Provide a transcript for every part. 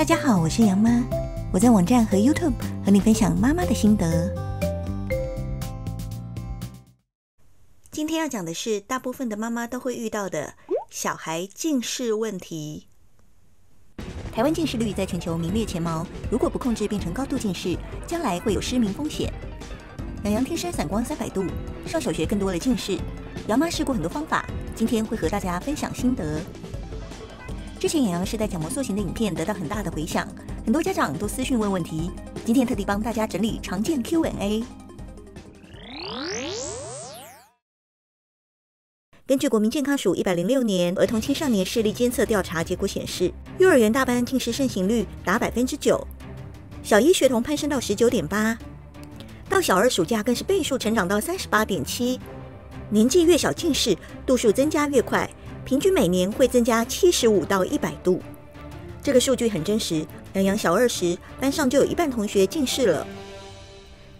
大家好，我是杨妈，我在网站和 YouTube 和你分享妈妈的心得。今天要讲的是大部分的妈妈都会遇到的小孩近视问题。台湾近视率在全球名列前茅，如果不控制变成高度近视，将来会有失明风险。养羊天生散光三百度，上小学更多了近视。杨妈试过很多方法，今天会和大家分享心得。之前养羊时代角膜塑形的影片得到很大的回响，很多家长都私讯问问题。今天特地帮大家整理常见 Q&A。根据国民健康署一百零六年儿童青少年视力监测调查结果显示，幼儿园大班近视盛行率达百分之九，小一学童攀升到十九点八，到小二暑假更是倍数成长到三十八点七。年纪越小，近视度数增加越快。平均每年会增加七十五到一百度，这个数据很真实。杨洋小二时，班上就有一半同学近视了。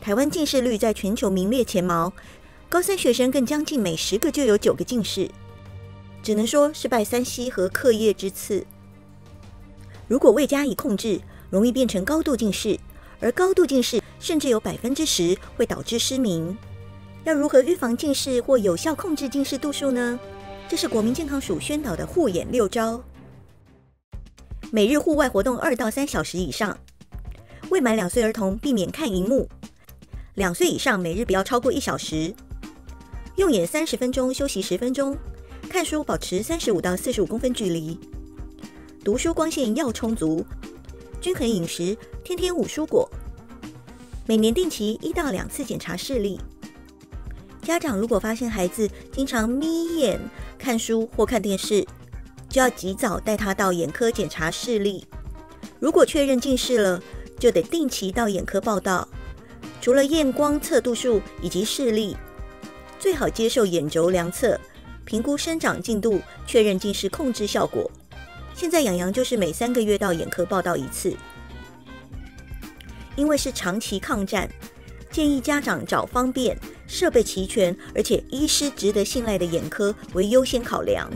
台湾近视率在全球名列前茅，高三学生更将近每十个就有九个近视，只能说是拜三 C 和课业之赐。如果未加以控制，容易变成高度近视，而高度近视甚至有百分之十会导致失明。要如何预防近视或有效控制近视度数呢？这是国民健康署宣导的护眼六招：每日户外活动二到三小时以上；未满两岁儿童避免看荧幕；两岁以上每日不要超过一小时；用眼三十分钟休息十分钟；看书保持三十五到四十五公分距离；读书光线要充足；均衡饮食，天天五蔬果；每年定期一到两次检查视力。家长如果发现孩子经常眯眼看书或看电视，就要及早带他到眼科检查视力。如果确认近视了，就得定期到眼科报到。除了验光测度数以及视力，最好接受眼轴量测，评估生长进度，确认近视控制效果。现在养羊就是每三个月到眼科报道一次，因为是长期抗战，建议家长找方便。设备齐全，而且医师值得信赖的眼科为优先考量。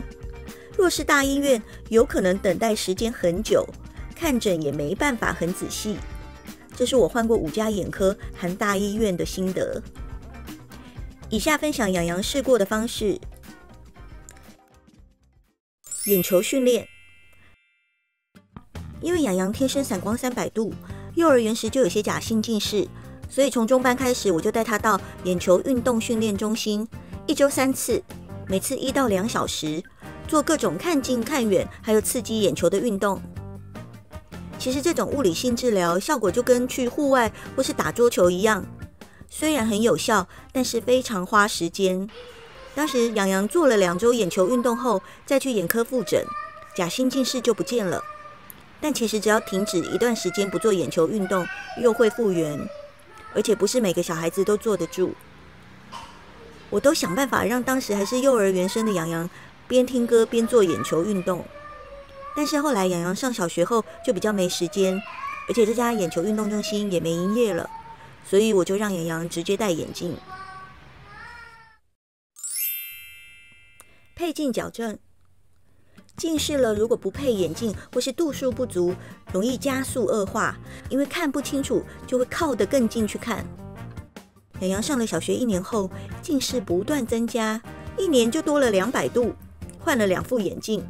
若是大医院，有可能等待时间很久，看诊也没办法很仔细。这是我换过五家眼科含大医院的心得。以下分享养羊试过的方式：眼球训练。因为养羊天生散光三百度，幼儿园时就有些假性近视。所以从中班开始，我就带他到眼球运动训练中心，一周三次，每次一到两小时，做各种看近看远，还有刺激眼球的运动。其实这种物理性治疗效果就跟去户外或是打桌球一样，虽然很有效，但是非常花时间。当时杨洋做了两周眼球运动后，再去眼科复诊，假性近视就不见了。但其实只要停止一段时间不做眼球运动，又会复原。而且不是每个小孩子都坐得住，我都想办法让当时还是幼儿园生的洋洋边听歌边做眼球运动。但是后来洋洋上小学后就比较没时间，而且这家眼球运动中心也没营业了，所以我就让洋洋直接戴眼镜。配镜矫正。近视了，如果不配眼镜或是度数不足，容易加速恶化，因为看不清楚，就会靠得更近去看。洋洋上了小学一年后，近视不断增加，一年就多了两百度，换了两副眼镜。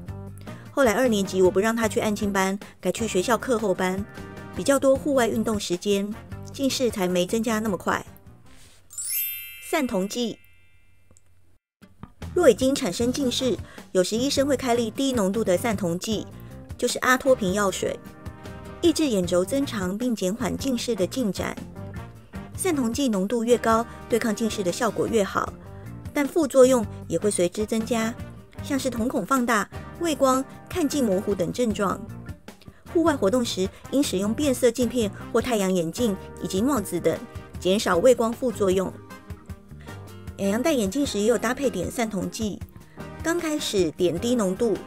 后来二年级我不让他去安亲班，改去学校课后班，比较多户外运动时间，近视才没增加那么快。散瞳剂。若已经产生近视，有时医生会开立低浓度的散瞳剂，就是阿托品药水，抑制眼轴增长并减缓近视的进展。散瞳剂浓度越高，对抗近视的效果越好，但副作用也会随之增加，像是瞳孔放大、畏光、看近模糊等症状。户外活动时应使用变色镜片或太阳眼镜以及帽子等，减少畏光副作用。洋洋戴眼镜时也有搭配点散瞳剂，刚开始点低浓度，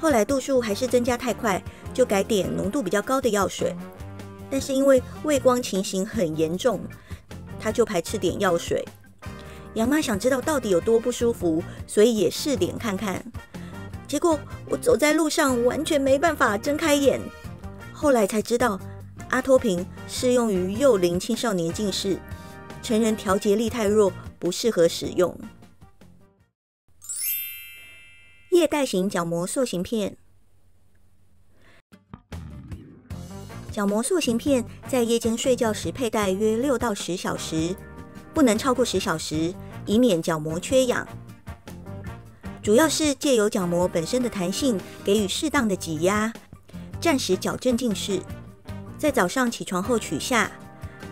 后来度数还是增加太快，就改点浓度比较高的药水。但是因为畏光情形很严重，他就排斥点药水。杨妈想知道到底有多不舒服，所以也试点看看。结果我走在路上完全没办法睁开眼，后来才知道，阿托品适用于幼龄青少年近视，成人调节力太弱，不适合使用。液袋型角膜塑形片，角膜塑形片在夜间睡觉时佩戴约六到十小时，不能超过十小时，以免角膜缺氧。主要是借由角膜本身的弹性，给予适当的挤压，暂时矫正近视。在早上起床后取下，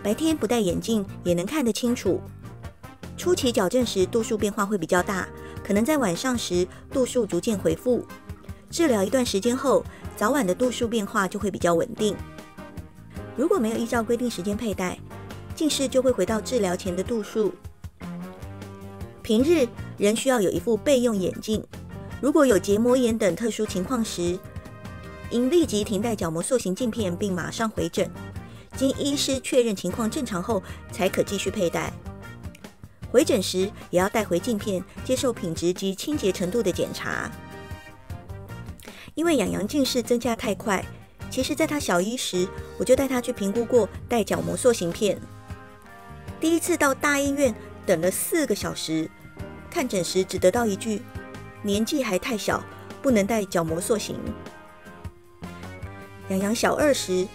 白天不戴眼镜也能看得清楚。初期矫正时度数变化会比较大。可能在晚上时度数逐渐恢复，治疗一段时间后，早晚的度数变化就会比较稳定。如果没有依照规定时间佩戴，近视就会回到治疗前的度数。平日仍需要有一副备用眼镜。如果有结膜炎等特殊情况时，应立即停戴角膜塑形镜片，并马上回诊，经医师确认情况正常后，才可继续佩戴。回诊时也要带回镜片，接受品质及清洁程度的检查。因为养羊近视增加太快，其实在他小一时，我就带他去评估过戴角膜塑形片。第一次到大医院等了四个小时，看诊时只得到一句：“年纪还太小，不能戴角膜塑形。”养羊小二时，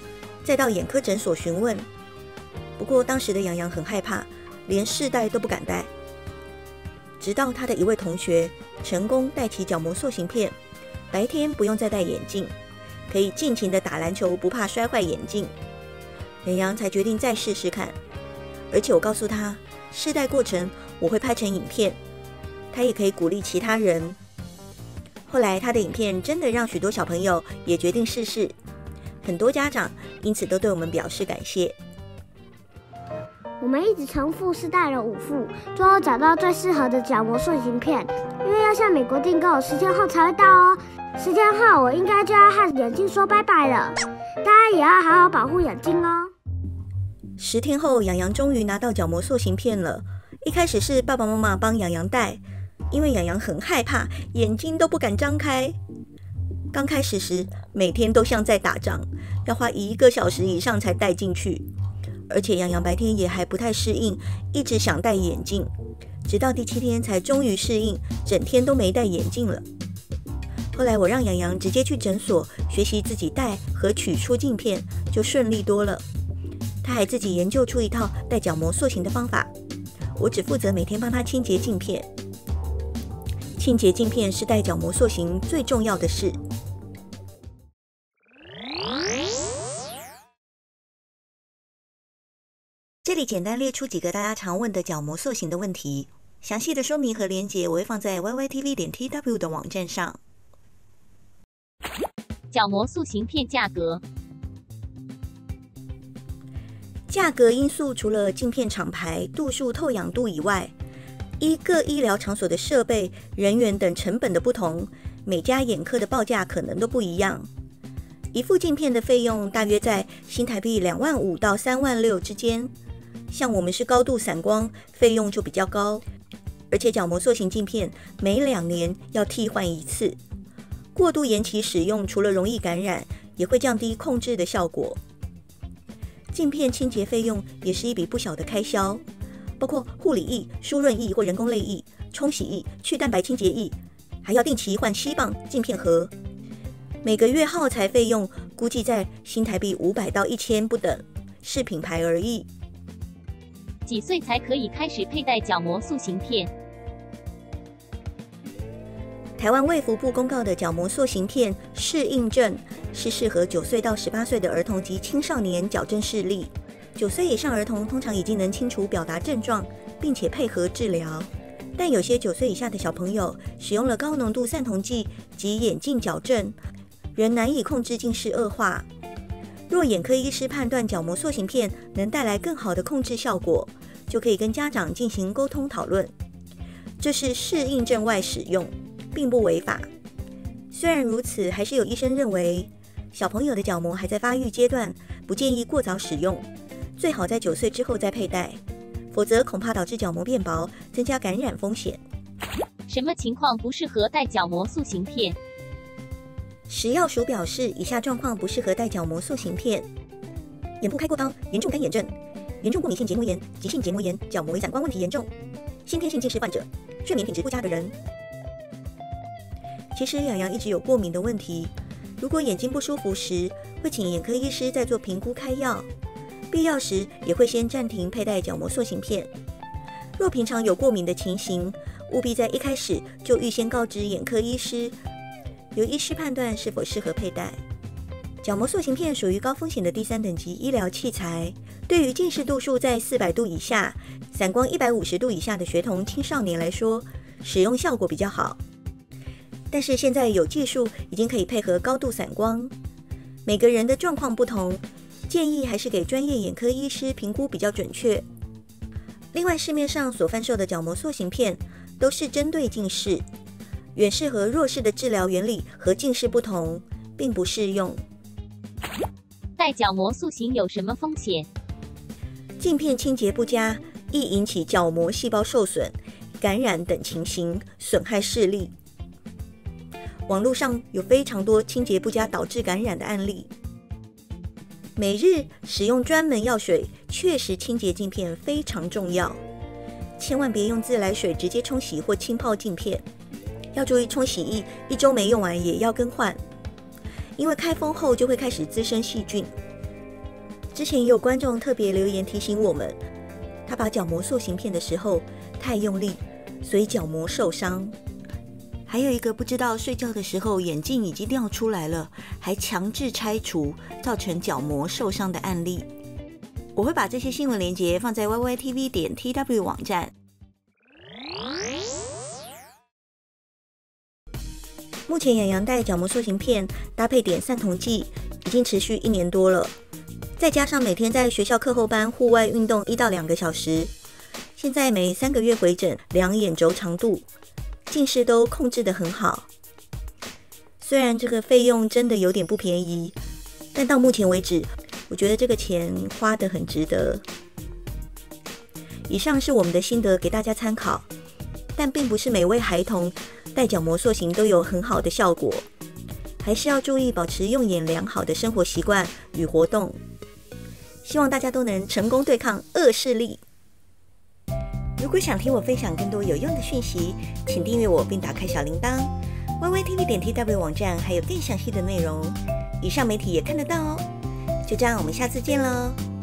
再到眼科诊所询问，不过当时的养羊很害怕。连试戴都不敢戴，直到他的一位同学成功戴起角膜塑形片，白天不用再戴眼镜，可以尽情的打篮球，不怕摔坏眼镜。美洋才决定再试试看，而且我告诉他，试戴过程我会拍成影片，他也可以鼓励其他人。后来他的影片真的让许多小朋友也决定试试，很多家长因此都对我们表示感谢。我们一直重复试戴了五副，最后找到最适合的角膜塑形片。因为要向美国订购，十天后才会到哦。十天后我应该就要和眼镜说拜拜了。大家也要好好保护眼睛哦。十天后，洋洋终于拿到角膜塑形片了。一开始是爸爸妈妈帮洋洋戴，因为洋洋很害怕，眼睛都不敢张开。刚开始时，每天都像在打仗，要花一个小时以上才戴进去。而且杨洋白天也还不太适应，一直想戴眼镜，直到第七天才终于适应，整天都没戴眼镜了。后来我让杨洋直接去诊所学习自己戴和取出镜片，就顺利多了。他还自己研究出一套戴角膜塑形的方法，我只负责每天帮他清洁镜片。清洁镜片是戴角膜塑形最重要的事。这里简单列出几个大家常问的角膜塑形的问题，详细的说明和连接我会放在 yytv 点 tw 的网站上。角膜塑形片价格，价格因素除了镜片厂牌、度数、透氧度以外，依各医疗场所的设备、人员等成本的不同，每家眼科的报价可能都不一样。一副镜片的费用大约在新台币两万五到三万六之间。像我们是高度散光，费用就比较高，而且角膜塑形镜片每两年要替换一次，过度延期使用，除了容易感染，也会降低控制的效果。镜片清洁费用也是一笔不小的开销，包括护理液、舒润液或人工泪液、冲洗液、去蛋白清洁液，还要定期换吸棒、镜片盒，每个月耗材费用估计在新台币五百到一千不等，视品牌而异。几岁才可以开始佩戴角膜塑形片？台湾卫福部公告的角膜塑形片适应症是适合九岁到十八岁的儿童及青少年矫正视力。九岁以上儿童通常已经能清楚表达症状，并且配合治疗。但有些九岁以下的小朋友使用了高浓度散瞳剂及眼镜矫正，仍难以控制近视恶化。若眼科医师判断角膜塑形片能带来更好的控制效果，就可以跟家长进行沟通讨论。这是适应症外使用，并不违法。虽然如此，还是有医生认为小朋友的角膜还在发育阶段，不建议过早使用，最好在九岁之后再佩戴，否则恐怕导致角膜变薄，增加感染风险。什么情况不适合戴角膜塑形片？食药署表示，以下状况不适合戴角膜塑形片：眼部开过刀、严重干眼症、严重过敏性结膜炎、急性结膜炎、角膜微散光问题严重、先天性近视患者、睡眠品质不佳的人。其实洋洋一直有过敏的问题，如果眼睛不舒服时，会请眼科医师再做评估开药，必要时也会先暂停佩戴角膜塑形片。若平常有过敏的情形，务必在一开始就预先告知眼科医师。由医师判断是否适合佩戴。角膜塑形片属于高风险的第三等级医疗器材，对于近视度数在四百度以下、散光一百五十度以下的学童青少年来说，使用效果比较好。但是现在有技术已经可以配合高度散光，每个人的状况不同，建议还是给专业眼科医师评估比较准确。另外，市面上所贩售的角膜塑形片都是针对近视。远视和弱视的治疗原理和近视不同，并不适用。戴角膜塑形有什么风险？镜片清洁不佳，易引起角膜细胞受损、感染等情形，损害视力。网络上有非常多清洁不佳导致感染的案例。每日使用专门药水确实清洁镜片非常重要，千万别用自来水直接冲洗或浸泡镜片。要注意冲洗液一周没用完也要更换，因为开封后就会开始滋生细菌。之前也有观众特别留言提醒我们，他把角膜塑形片的时候太用力，所以角膜受伤。还有一个不知道睡觉的时候眼镜已经掉出来了，还强制拆除，造成角膜受伤的案例。我会把这些新闻链接放在 yytv 点 tw 网站。目前，养羊戴角膜塑形片搭配点散瞳剂已经持续一年多了。再加上每天在学校课后班户外运动一到两个小时，现在每三个月回诊量眼轴长度，近视都控制得很好。虽然这个费用真的有点不便宜，但到目前为止，我觉得这个钱花得很值得。以上是我们的心得，给大家参考，但并不是每位孩童。戴角膜塑形都有很好的效果，还是要注意保持用眼良好的生活习惯与活动。希望大家都能成功对抗恶视力。如果想听我分享更多有用的讯息，请订阅我并打开小铃铛。Y Y T V 点 T W 网站还有更详细的内容，以上媒体也看得到哦。就这样，我们下次见喽。